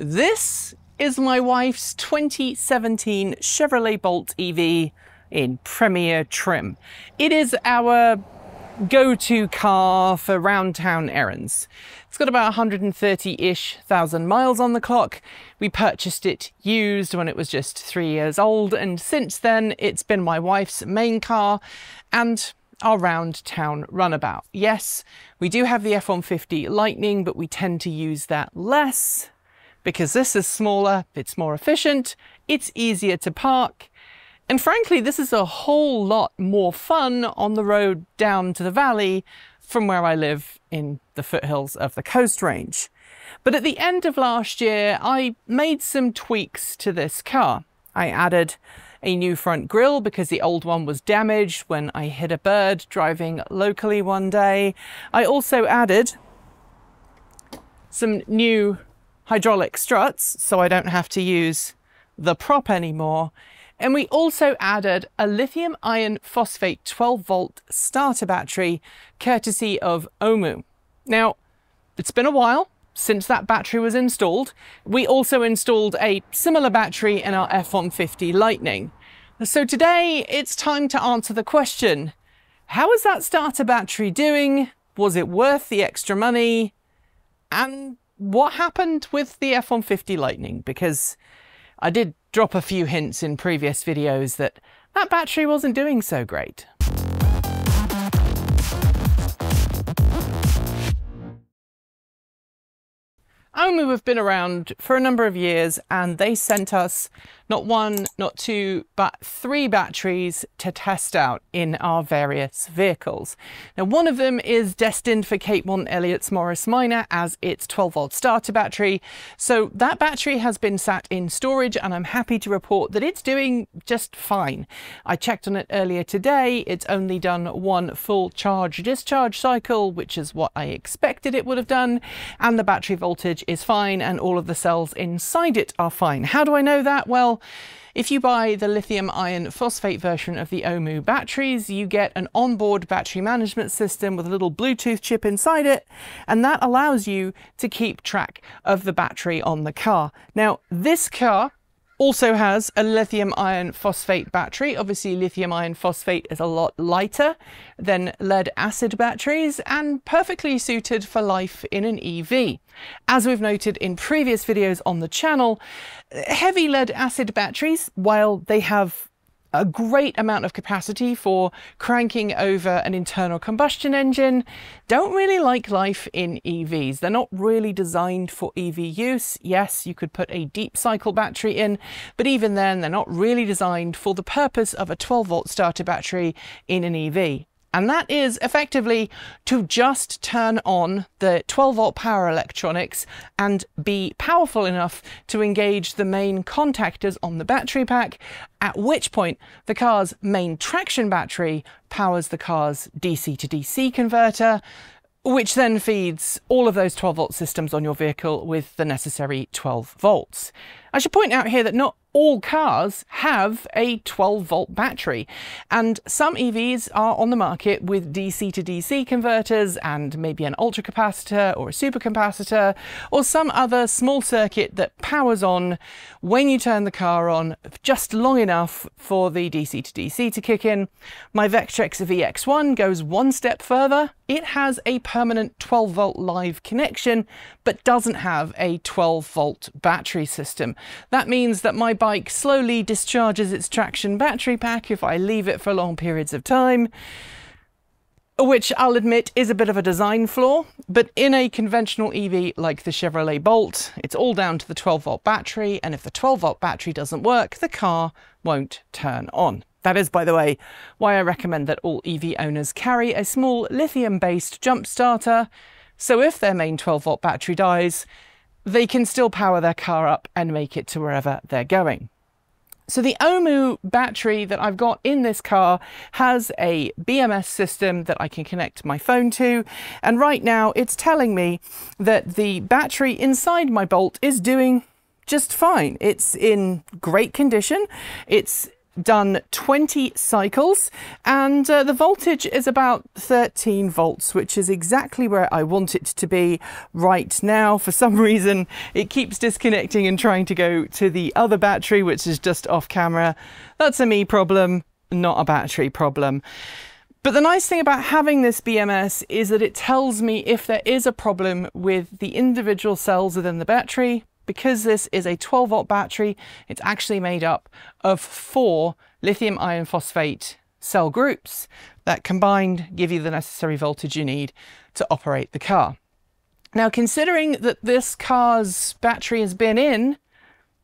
This is my wife's 2017 Chevrolet Bolt EV in Premier trim. It is our go-to car for round town errands. It's got about 130-ish thousand miles on the clock. We purchased it used when it was just three years old and since then it's been my wife's main car and our round town runabout. Yes, we do have the F-150 Lightning, but we tend to use that less because this is smaller, it's more efficient, it's easier to park, and frankly, this is a whole lot more fun on the road down to the valley from where I live in the foothills of the Coast Range. But at the end of last year, I made some tweaks to this car. I added a new front grille because the old one was damaged when I hit a bird driving locally one day. I also added some new hydraulic struts so I don't have to use the prop anymore. And we also added a lithium iron phosphate 12 volt starter battery courtesy of Ohmmu. Now, it's been a while since that battery was installed. We also installed a similar battery in our F-150 Lightning. So today it's time to answer the question, how is that starter battery doing? Was it worth the extra money? And what happened with the F-150 Lightning? Because I did drop a few hints in previous videos that that battery wasn't doing so great. Ohmmu have been around for a number of years and they sent us not one, not two, but three batteries to test out in our various vehicles. Now, one of them is destined for Cape Morton Elliott's Morris Minor as its 12 volt starter battery. So that battery has been sat in storage and I'm happy to report that it's doing just fine. I checked on it earlier today. It's only done one full charge discharge cycle, which is what I expected it would have done. And the battery voltage is fine and all of the cells inside it are fine. How do I know that? Well, if you buy the lithium iron phosphate version of the Ohmmu batteries, you get an onboard battery management system with a little Bluetooth chip inside it, and that allows you to keep track of the battery on the car. Now, this car also has a lithium iron phosphate battery. Obviously, lithium iron phosphate is a lot lighter than lead acid batteries and perfectly suited for life in an EV. As we've noted in previous videos on the channel, heavy lead acid batteries, while they have a great amount of capacity for cranking over an internal combustion engine don't really like life in EVs. They're not really designed for EV use. Yes, you could put a deep cycle battery in, but even then they're not really designed for the purpose of a 12 volt starter battery in an EV. And that is effectively to just turn on the 12 volt power electronics and be powerful enough to engage the main contactors on the battery pack, at which point the car's main traction battery powers the car's DC to DC converter, which then feeds all of those 12 volt systems on your vehicle with the necessary 12 volts. I should point out here that not all cars have a 12 volt battery and some EVs are on the market with DC to DC converters and maybe an ultra capacitor or a supercapacitor or some other small circuit that powers on when you turn the car on just long enough for the DC to DC to kick in. My Vectrix VX1 goes one step further. It has a permanent 12 volt live connection but doesn't have a 12 volt battery system. That means that my bike slowly discharges its traction battery pack if I leave it for long periods of time, which I'll admit is a bit of a design flaw, but in a conventional EV like the Chevrolet Bolt, it's all down to the 12 volt battery, and if the 12 volt battery doesn't work, the car won't turn on. That is, by the way, why I recommend that all EV owners carry a small lithium-based jump starter, so if their main 12 volt battery dies, they can still power their car up and make it to wherever they're going. So the Ohmmu battery that I've got in this car has a BMS system that I can connect my phone to. And right now it's telling me that the battery inside my Bolt is doing just fine. It's in great condition. It's done 20 cycles and uh, the voltage is about 13 volts, which is exactly where I want it to be right now. For some reason, it keeps disconnecting and trying to go to the other battery, which is just off camera. That's a me problem, not a battery problem. But the nice thing about having this BMS is that it tells me if there is a problem with the individual cells within the battery. Because this is a 12 volt battery, it's actually made up of four lithium iron phosphate cell groups that combined give you the necessary voltage you need to operate the car. Now, considering that this car's battery has been in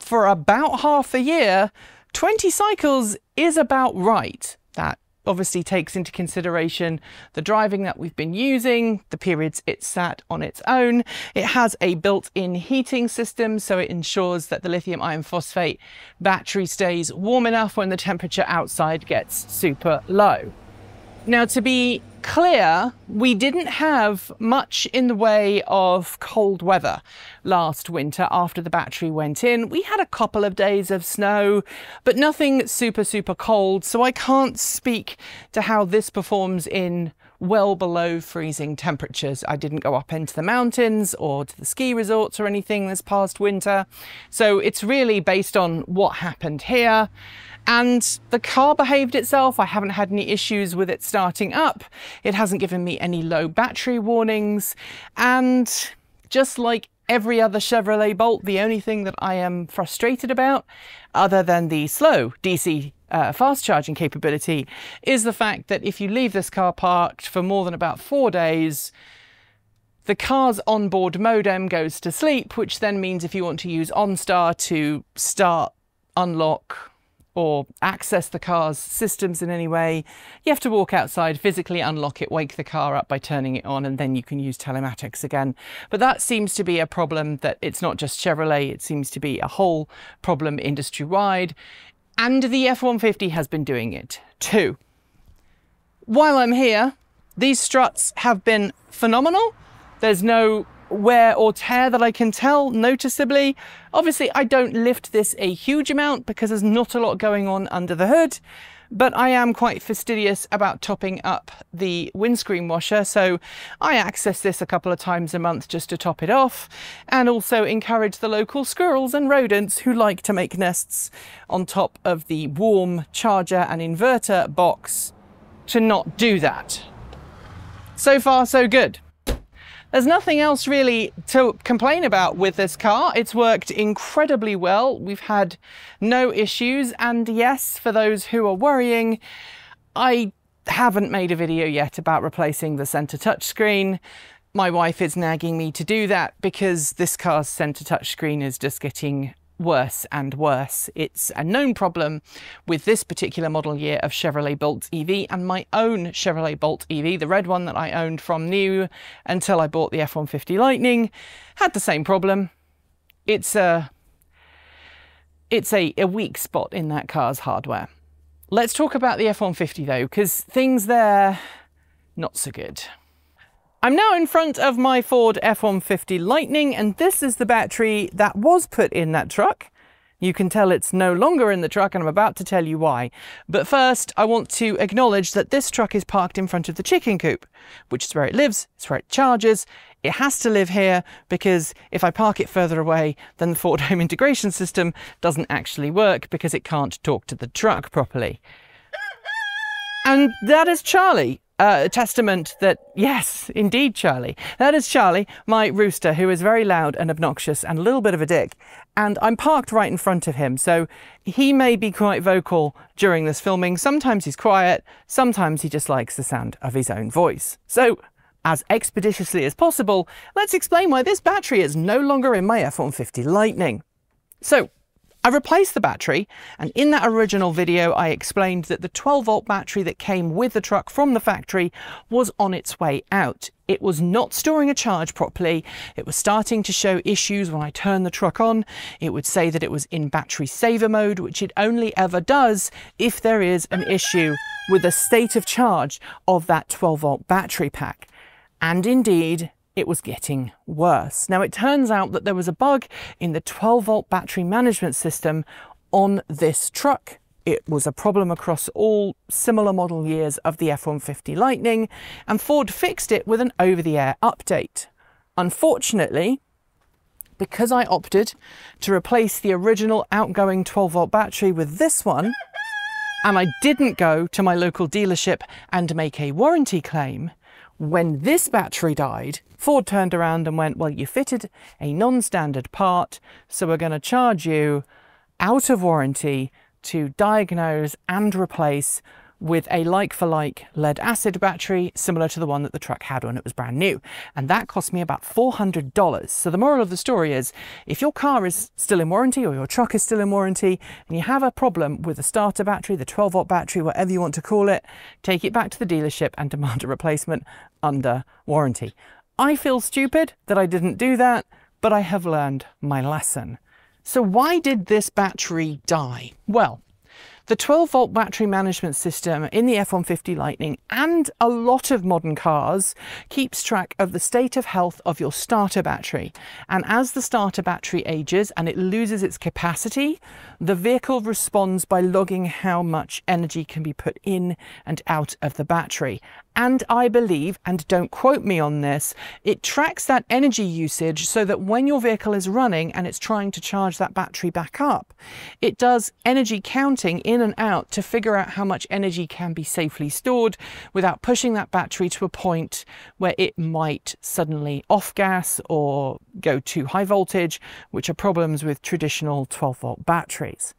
for about half a year, 20 cycles is about right. That obviously takes into consideration the driving that we've been using, the periods it's sat on its own. It has a built-in heating system, so it ensures that the lithium iron phosphate battery stays warm enough when the temperature outside gets super low. Now, to be clear, we didn't have much in the way of cold weather last winter after the battery went in. We had a couple of days of snow, but nothing super, super cold. So I can't speak to how this performs in well below freezing temperatures. I didn't go up into the mountains or to the ski resorts or anything this past winter. So it's really based on what happened here. And the car behaved itself. I haven't had any issues with it starting up. It hasn't given me any low battery warnings. And just like every other Chevrolet Bolt, the only thing that I am frustrated about, other than the slow DC uh, fast charging capability, is the fact that if you leave this car parked for more than about four days, the car's onboard modem goes to sleep, which then means if you want to use OnStar to start, unlock, or access the car's systems in any way, you have to walk outside, physically unlock it, wake the car up by turning it on, and then you can use telematics again. But that seems to be a problem that it's not just Chevrolet, it seems to be a whole problem industry wide. And the F 150 has been doing it too. While I'm here, these struts have been phenomenal. There's no wear or tear that I can tell noticeably. Obviously, I don't lift this a huge amount because there's not a lot going on under the hood, but I am quite fastidious about topping up the windscreen washer. So I access this a couple of times a month just to top it off and also encourage the local squirrels and rodents who like to make nests on top of the warm charger and inverter box to not do that. So far, so good. There's nothing else really to complain about with this car. It's worked incredibly well. We've had no issues. And yes, for those who are worrying, I haven't made a video yet about replacing the center touchscreen. My wife is nagging me to do that because this car's center touchscreen is just getting worse and worse. It's a known problem with this particular model year of Chevrolet Bolt EV and my own Chevrolet Bolt EV, the red one that I owned from new until I bought the F-150 Lightning, had the same problem. It's a, it's a, a weak spot in that car's hardware. Let's talk about the F-150 though, because things there, not so good. I'm now in front of my Ford F-150 Lightning and this is the battery that was put in that truck. You can tell it's no longer in the truck and I'm about to tell you why. But first, I want to acknowledge that this truck is parked in front of the chicken coop, which is where it lives, it's where it charges. It has to live here because if I park it further away, then the Ford Home Integration System doesn't actually work because it can't talk to the truck properly. And that is Charlie uh, testament that, yes, indeed, Charlie. That is Charlie, my rooster, who is very loud and obnoxious and a little bit of a dick. And I'm parked right in front of him, so he may be quite vocal during this filming. Sometimes he's quiet, sometimes he just likes the sound of his own voice. So, as expeditiously as possible, let's explain why this battery is no longer in my F-150 Lightning. So, I replaced the battery, and in that original video I explained that the 12 volt battery that came with the truck from the factory was on its way out. It was not storing a charge properly, it was starting to show issues when I turned the truck on, it would say that it was in battery saver mode, which it only ever does if there is an issue with the state of charge of that 12 volt battery pack. And indeed, it was getting worse. Now, it turns out that there was a bug in the 12 volt battery management system on this truck. It was a problem across all similar model years of the F 150 Lightning, and Ford fixed it with an over the air update. Unfortunately, because I opted to replace the original outgoing 12 volt battery with this one, and I didn't go to my local dealership and make a warranty claim, when this battery died, Ford turned around and went, Well, you fitted a non standard part, so we're going to charge you out of warranty to diagnose and replace with a like for like lead acid battery, similar to the one that the truck had when it was brand new. And that cost me about $400. So the moral of the story is if your car is still in warranty or your truck is still in warranty and you have a problem with the starter battery, the 12 volt battery, whatever you want to call it, take it back to the dealership and demand a replacement under warranty. I feel stupid that I didn't do that, but I have learned my lesson. So why did this battery die? Well, the 12 volt battery management system in the F-150 Lightning and a lot of modern cars keeps track of the state of health of your starter battery. And as the starter battery ages and it loses its capacity, the vehicle responds by logging how much energy can be put in and out of the battery. And I believe, and don't quote me on this, it tracks that energy usage so that when your vehicle is running and it's trying to charge that battery back up, it does energy counting in and out to figure out how much energy can be safely stored without pushing that battery to a point where it might suddenly off gas or go too high voltage, which are problems with traditional 12 volt batteries.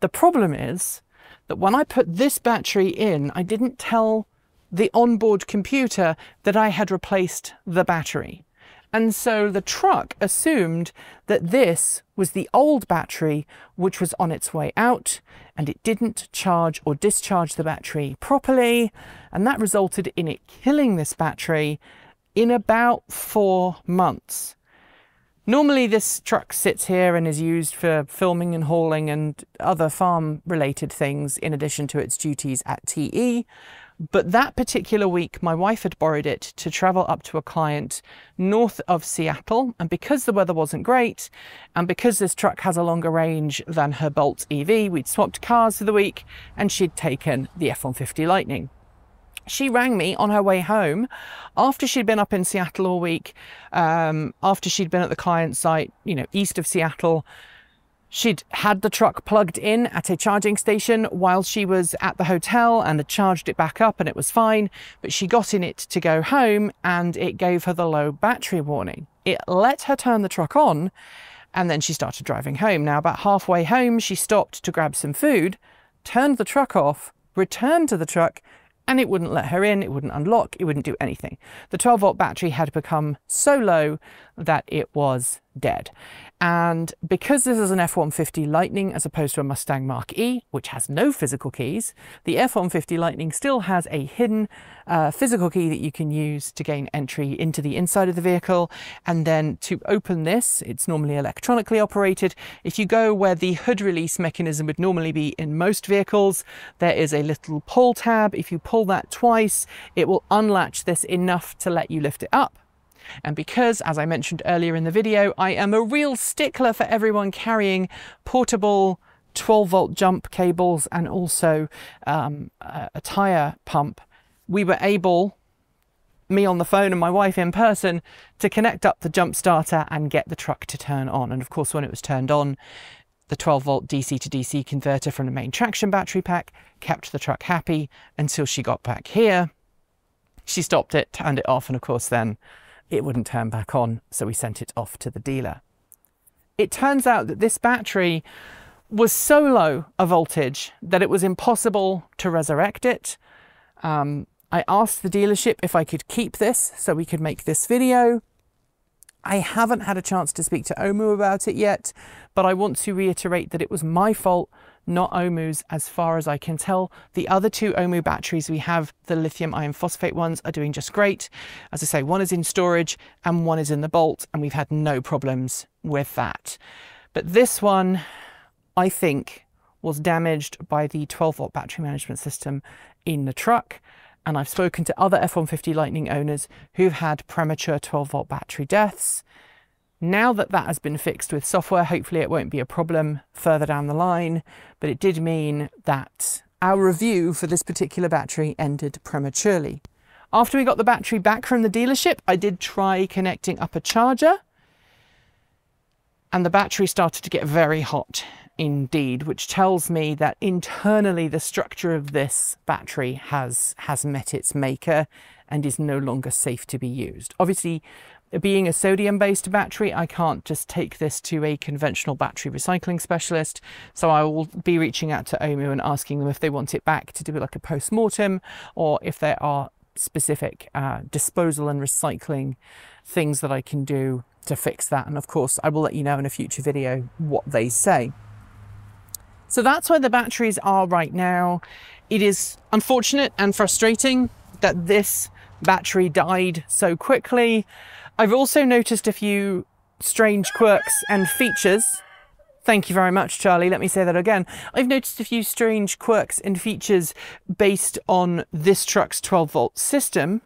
The problem is that when I put this battery in, I didn't tell the onboard computer that I had replaced the battery. And so the truck assumed that this was the old battery which was on its way out and it didn't charge or discharge the battery properly. And that resulted in it killing this battery in about four months. Normally, this truck sits here and is used for filming and hauling and other farm related things in addition to its duties at TE. But that particular week, my wife had borrowed it to travel up to a client north of Seattle. And because the weather wasn't great, and because this truck has a longer range than her Bolt EV, we'd swapped cars for the week and she'd taken the F 150 Lightning. She rang me on her way home after she'd been up in Seattle all week, um, after she'd been at the client site, you know, east of Seattle She'd had the truck plugged in at a charging station while she was at the hotel and had charged it back up and it was fine. But she got in it to go home and it gave her the low battery warning. It let her turn the truck on and then she started driving home. Now, about halfway home, she stopped to grab some food, turned the truck off, returned to the truck, and it wouldn't let her in, it wouldn't unlock, it wouldn't do anything. The 12 volt battery had become so low that it was dead. And because this is an F-150 Lightning as opposed to a Mustang Mark E, which has no physical keys, the F-150 Lightning still has a hidden uh, physical key that you can use to gain entry into the inside of the vehicle. And then to open this, it's normally electronically operated. If you go where the hood release mechanism would normally be in most vehicles, there is a little pull tab. If you pull that twice, it will unlatch this enough to let you lift it up. And because, as I mentioned earlier in the video, I am a real stickler for everyone carrying portable 12 volt jump cables and also um, a, a tyre pump, we were able, me on the phone and my wife in person, to connect up the jump starter and get the truck to turn on. And of course, when it was turned on, the 12 volt DC to DC converter from the main traction battery pack kept the truck happy until she got back here. She stopped it, turned it off, and of course, then it wouldn't turn back on, so we sent it off to the dealer. It turns out that this battery was so low a voltage that it was impossible to resurrect it. Um, I asked the dealership if I could keep this so we could make this video. I haven't had a chance to speak to Ohmmu about it yet, but I want to reiterate that it was my fault not Ohmmu's as far as I can tell. The other two Ohmmu batteries we have, the lithium iron phosphate ones, are doing just great. As I say, one is in storage and one is in the Bolt, and we've had no problems with that. But this one, I think, was damaged by the 12 volt battery management system in the truck. And I've spoken to other F 150 Lightning owners who've had premature 12 volt battery deaths. Now that that has been fixed with software, hopefully it won't be a problem further down the line, but it did mean that our review for this particular battery ended prematurely. After we got the battery back from the dealership, I did try connecting up a charger and the battery started to get very hot indeed, which tells me that internally the structure of this battery has, has met its maker and is no longer safe to be used. Obviously, being a sodium based battery, I can't just take this to a conventional battery recycling specialist. So I will be reaching out to Ohmmu and asking them if they want it back to do like a post mortem or if there are specific uh, disposal and recycling things that I can do to fix that. And of course, I will let you know in a future video what they say. So that's where the batteries are right now. It is unfortunate and frustrating that this battery died so quickly. I've also noticed a few strange quirks and features. Thank you very much, Charlie. Let me say that again. I've noticed a few strange quirks and features based on this truck's 12 volt system.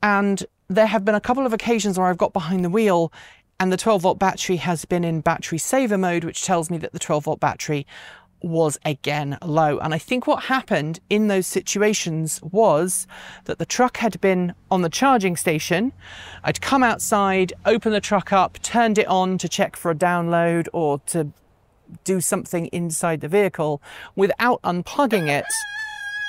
And there have been a couple of occasions where I've got behind the wheel and the 12 volt battery has been in battery saver mode, which tells me that the 12 volt battery was again low. And I think what happened in those situations was that the truck had been on the charging station. I'd come outside, opened the truck up, turned it on to check for a download or to do something inside the vehicle without unplugging it.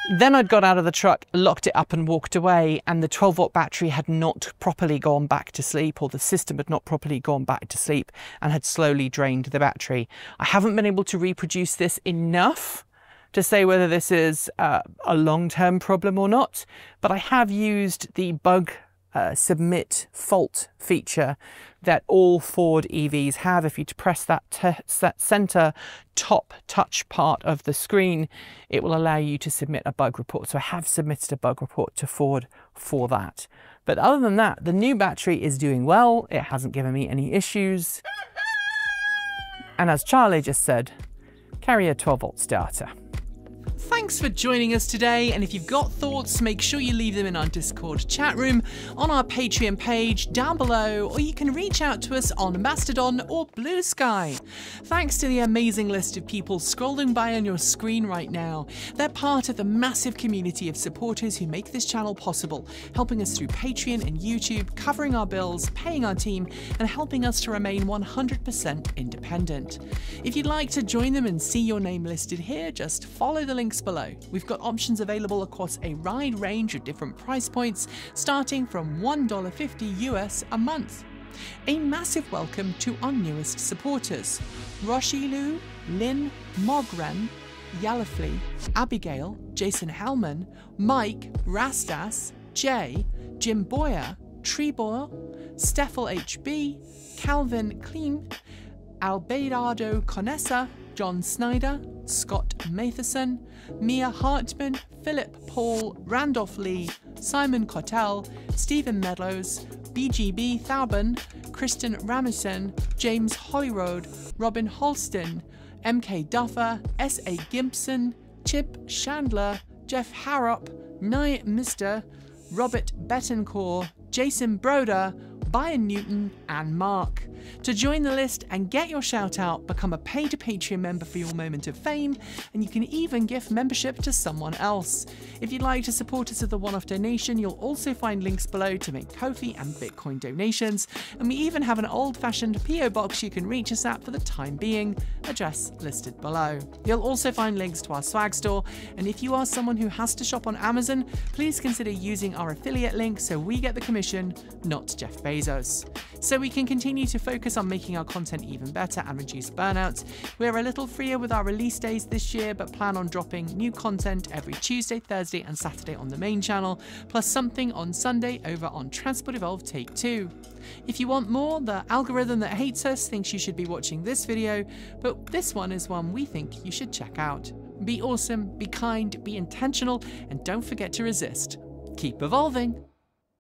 Then I'd got out of the truck, locked it up and walked away and the 12 volt battery had not properly gone back to sleep or the system had not properly gone back to sleep and had slowly drained the battery. I haven't been able to reproduce this enough to say whether this is uh, a long-term problem or not, but I have used the bug uh, submit fault feature that all Ford EVs have. If you press that, that center top touch part of the screen, it will allow you to submit a bug report. So I have submitted a bug report to Ford for that. But other than that, the new battery is doing well. It hasn't given me any issues. And as Charlie just said, carry a 12 volt starter. Thanks for joining us today, and if you've got thoughts, make sure you leave them in our Discord chat room, on our Patreon page down below, or you can reach out to us on Mastodon or Blue Sky. Thanks to the amazing list of people scrolling by on your screen right now. They're part of the massive community of supporters who make this channel possible, helping us through Patreon and YouTube, covering our bills, paying our team, and helping us to remain 100% independent. If you'd like to join them and see your name listed here, just follow the link links below. We've got options available across a wide range of different price points, starting from $1.50 US a month. A massive welcome to our newest supporters Roshilu, Lynn, Mogren, Yalafli, Abigail, Jason Hellman, Mike, Rastas, Jay, Jim Boyer, Trebor, Steffel HB, Calvin Klein, Albedardo Conessa, John Snyder, Scott Matheson, Mia Hartman, Philip Paul, Randolph Lee, Simon Cottel, Stephen Meadows, BGB Thauben, Kristen Ramison, James Holyroad, Robin Holston, MK Duffer, S.A. Gimpson, Chip Chandler, Jeff Harrop, Nye Mister, Robert Bettencourt, Jason Broder, Byron Newton, and Mark. To join the list and get your shout out, become a paid Patreon member for your moment of fame, and you can even gift membership to someone else. If you'd like to support us with a one off donation, you'll also find links below to make Ko-fi and Bitcoin donations, and we even have an old fashioned PO box you can reach us at for the time being, address listed below. You'll also find links to our swag store, and if you are someone who has to shop on Amazon, please consider using our affiliate link so we get the commission, not Jeff. Bezos. So we can continue to focus on making our content even better and reduce burnout. We're a little freer with our release days this year, but plan on dropping new content every Tuesday, Thursday, and Saturday on the main channel, plus something on Sunday over on Transport Evolved Take 2. If you want more, the algorithm that hates us thinks you should be watching this video, but this one is one we think you should check out. Be awesome, be kind, be intentional, and don't forget to resist. Keep evolving!